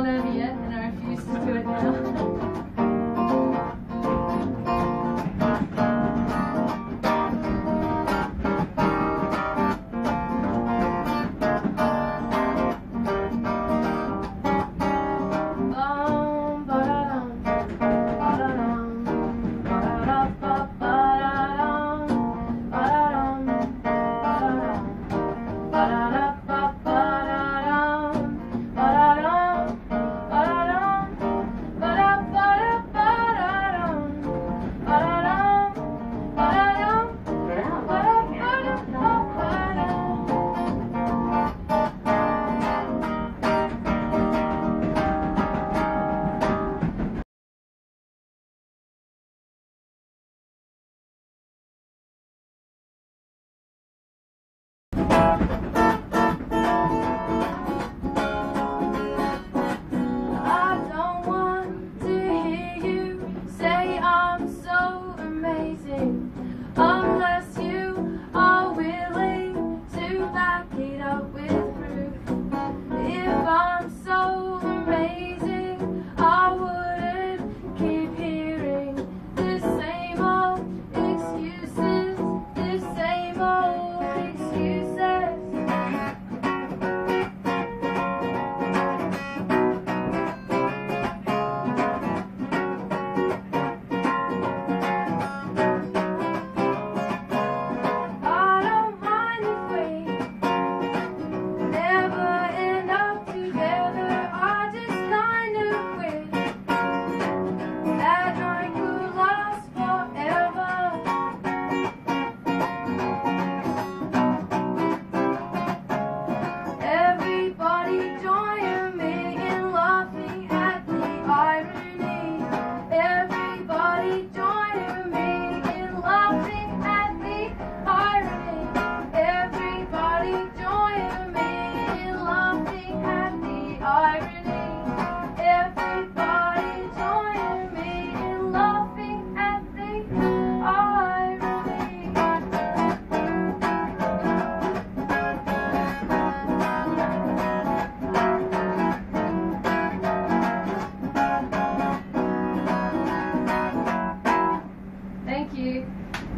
I'll learn yet, and I refuse to do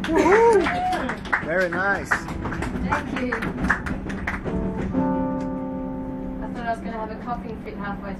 Very nice. Thank you. I thought I was going to have a coughing fit halfway